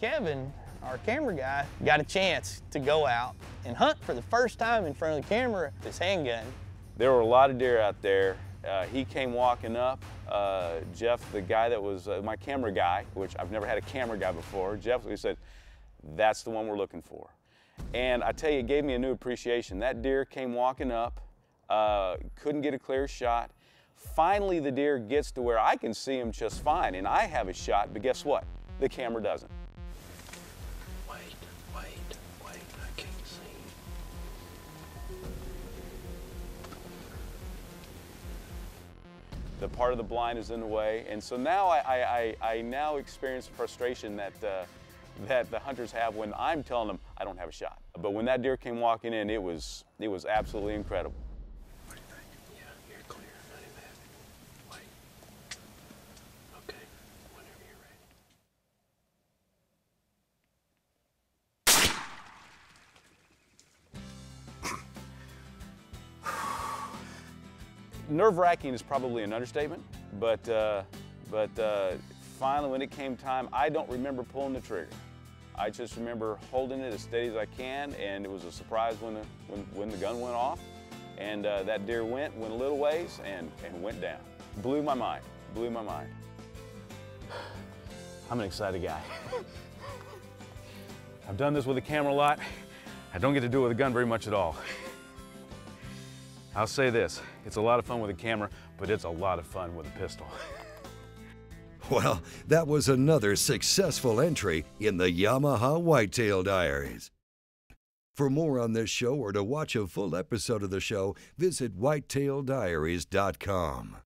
Kevin, our camera guy, got a chance to go out and hunt for the first time in front of the camera with his handgun. There were a lot of deer out there. Uh, he came walking up. Uh, Jeff, the guy that was uh, my camera guy, which I've never had a camera guy before, Jeff, he said, that's the one we're looking for. And I tell you, it gave me a new appreciation. That deer came walking up, uh, couldn't get a clear shot. Finally, the deer gets to where I can see him just fine, and I have a shot, but guess what? The camera doesn't. The part of the blind is in the way. And so now I, I, I, now experience the frustration that, uh, that the hunters have when I'm telling them I don't have a shot. But when that deer came walking in, it was, it was absolutely incredible. Nerve-wracking is probably an understatement, but, uh, but uh, finally when it came time, I don't remember pulling the trigger. I just remember holding it as steady as I can, and it was a surprise when the, when, when the gun went off. And uh, that deer went, went a little ways, and, and went down. Blew my mind, blew my mind. I'm an excited guy. I've done this with a camera a lot. I don't get to do it with a gun very much at all. I'll say this, it's a lot of fun with a camera, but it's a lot of fun with a pistol. Well, that was another successful entry in the Yamaha Whitetail Diaries. For more on this show or to watch a full episode of the show, visit whitetaildiaries.com.